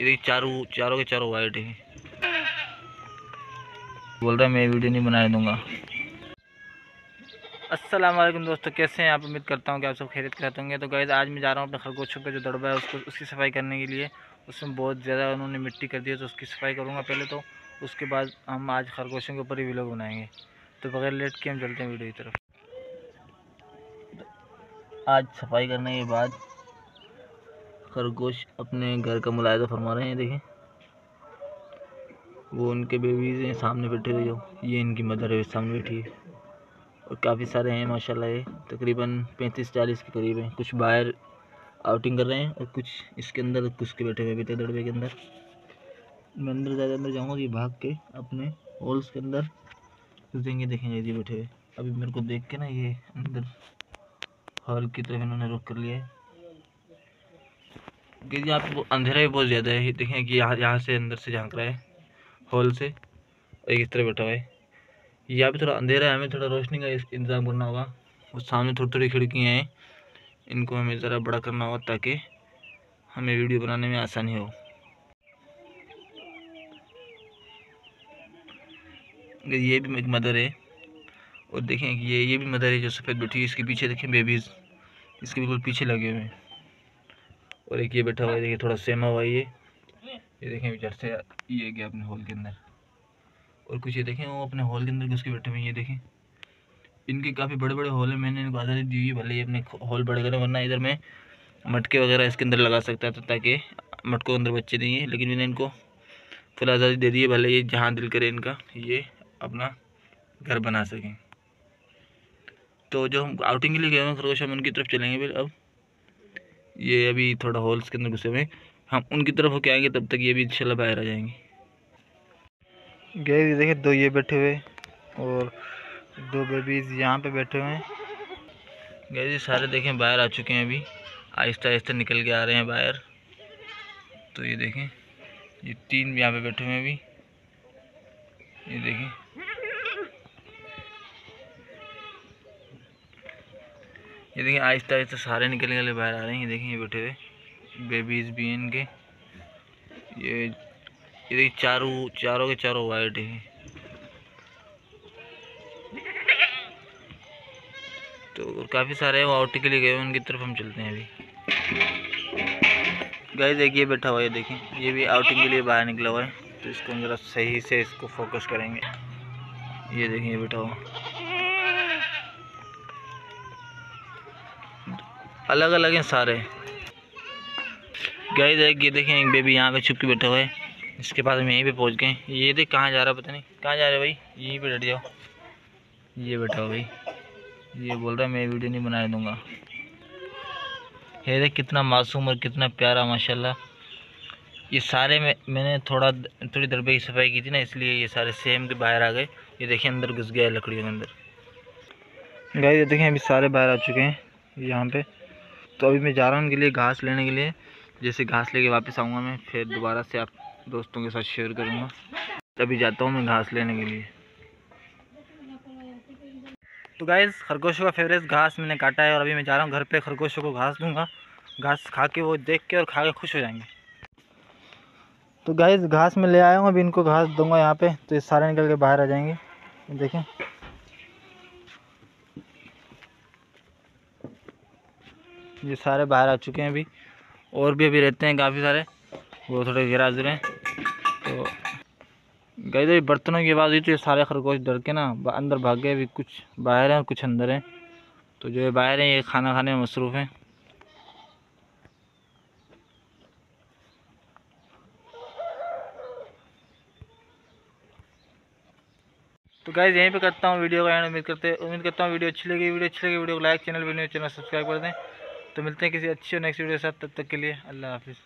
ये चारों चारों के चारों वाइट है। बोल रहा है, मैं वीडियो नहीं बनाने दूँगा। वालेकुम दोस्तों, कैसे हैं आप? उम्मीद करता हूँ कि आप सब खैरियत करते होंगे। तो गैस आज मैं जा रहा हूँ अपने खरगोशों का जो दड़बा है, उसको, उसकी सफ़ाई करने के लिए। उसमें बहुत ज़्यादा उन्होंने मिट्टी कर दी है तो उसकी सफ़ाई करूँगा पहले तो। उसके बाद हम आज खरगोशों के ऊपर ही व्लॉग बनाएँगे। तो बगैर लेट के हम चलते हैं वीडियो की तरफ़। आज सफ़ाई करने के बाद खरगोश अपने घर का मुलायदा फरमा रहे हैं देखें। वो उनके बेबीज हैं, सामने बैठे हुए जो, ये इनकी मदर है, सामने बैठी है। और काफ़ी सारे हैं, माशाल्लाह, ये तकरीबन पैंतीस चालीस के करीब हैं। कुछ बाहर आउटिंग कर रहे हैं और कुछ इसके अंदर, कुछ के बैठे हुए थे दड़बे के अंदर। मैं अंदर ज़्यादा अंदर जाऊँगा ये भाग के अपने होल्स के अंदर देंगे देखेंगे जी बैठे हुए। अभी मेरे को देख के ना ये अंदर हॉल की तरफ़ इन्होंने रुक कर लिया है। क्योंकि यहाँ पे अंधेरा भी बहुत ज़्यादा है। देखें कि यहाँ यहाँ से अंदर से झाँक रहा है, हॉल से। और एक इस तरह बैठा हुआ है। यहाँ पे थोड़ा अंधेरा है, हमें थोड़ा रोशनी का इंतज़ाम करना होगा। और सामने थोड़ी थोड़ी खिड़कियाँ हैं। इनको हमें ज़रा बड़ा करना होगा ताकि हमें वीडियो बनाने में आसानी हो। ये भी एक मदर है, और देखें कि ये ये भी मदर है जो सफ़ेद बैठी है, इसके पीछे देखें बेबीज़ इसके बिल्कुल पीछे लगे हुए हैं। और एक ये बैठा हुआ है, देखिए थोड़ा सेमा हुआ है ये। ये देखें इधर से, ये गया अपने हॉल के अंदर। और कुछ ये देखें, वो अपने हॉल के अंदर घुस के बैठे हुए ये देखें। इनके काफ़ी बड़े बड़े हॉल हैं, मैंने इनको आज़ादी दी हुई भले ही अपने हॉल बड़े करें, वरना इधर मैं मटके वगैरह इसके अंदर लगा सकता था, ताकि मटकों के अंदर बच्चे नहीं है, लेकिन मैंने इनको फुल आज़ादी दे दी है भले ये जहाँ दिल करे इनका, ये अपना घर बना सकें। तो जो हम आउटिंग के लिए गए हैं, खरगोश, हम उनकी तरफ़ चलेंगे फिर, अब। ये अभी थोड़ा हॉल्स के अंदर घुसे हुए हम उनकी तरफ़ होके आएँगे तब तक ये भी इंशाल्लाह बाहर आ जाएँगे। गए देखिए दो ये बैठे हुए और दो बेबीज यहाँ पे बैठे हुए हैं। गए जी सारे देखें बाहर आ चुके हैं अभी। आहिस्ता आहिस्ता निकल के आ रहे हैं बाहर। तो ये देखें ये तीन यहाँ पे बैठे हुए हैं अभी। ये देखें ये देखिए आहिस्ता आहिस्ता सारे निकल निकल बाहर आ रहे हैं। ये देखें ये बैठे हुए बेबीज भी हैं इनके। ये ये देखिए, चारों चारों के चारों वाइट है। तो काफ़ी सारे वो आउटिंग के लिए गए उनकी तरफ़ हम चलते हैं अभी। गए देखिए बैठा हुआ है देखें ये भी आउटिंग के लिए बाहर निकला हुआ है। तो इसको हम ज़रा सही से इसको फोकस करेंगे। ये देखिए बैठा हुआ। अलग अलग हैं सारे। गए देख ये देखें, एक बेबी यहाँ पे छुप के बैठे हुए इसके पास हम यहीं पे पहुँच गए ये देख कहाँ जा रहा पता नहीं। कहाँ जा रहे भाई? यहीं पे डट जाओ। ये बैठा हो भाई। ये बोल रहा है, मैं वीडियो नहीं बनाने दूँगा। ये देख कितना मासूम और कितना प्यारा, माशाल्लाह। ये सारे में, मैंने थोड़ा, थोड़ी देर की सफ़ाई की थी ना, इसलिए ये सारे सेम के बाहर आ गए। ये देखें, अंदर घुस गया लकड़ियों के अंदर। गए ये देखें, अभी सारे बाहर आ चुके हैं यहाँ पे। तो अभी मैं जा रहा हूँ उनके लिए घास लेने के लिए। जैसे घास लेके वापस आऊँगा मैं, फिर दोबारा से आप दोस्तों के साथ शेयर करूँगा। तभी जाता हूँ मैं घास लेने के लिए। तो गाइस खरगोशों का फेवरेट घास मैंने काटा है और अभी मैं जा रहा हूँ घर पे खरगोशों को घास दूँगा। घास खा के वो देख के और खा के खुश हो जाएँगे। तो गाइस घास में ले आया हूँ, अभी इनको घास दूँगा यहाँ पे। तो ये सारे निकल के बाहर आ जाएँगे। देखें। ये सारे बाहर आ चुके हैं अभी। और भी अभी रहते हैं काफ़ी सारे। वो थोड़े गिराजुर हैं। तो गए तो बर्तनों की आवाज़ हुई तो ये सारे खरगोश डर के ना अंदर भाग गए। अभी कुछ बाहर हैं और कुछ अंदर हैं। तो जो ये बाहर हैं, ये खाना खाने में मसरूफ़ हैं। तो गाइज़ यहीं पे करता हूँ वीडियो का एंड उम्मीद करते उम्मीद करता हूँ वीडियो अच्छी लगी। वीडियो अच्छी लगी, वीडियो को like channel video channel subscribe कर दें। तो मिलते हैं किसी अच्छे नेक्स्ट वीडियो के साथ, तब तक के लिए अल्लाह हाफिज़।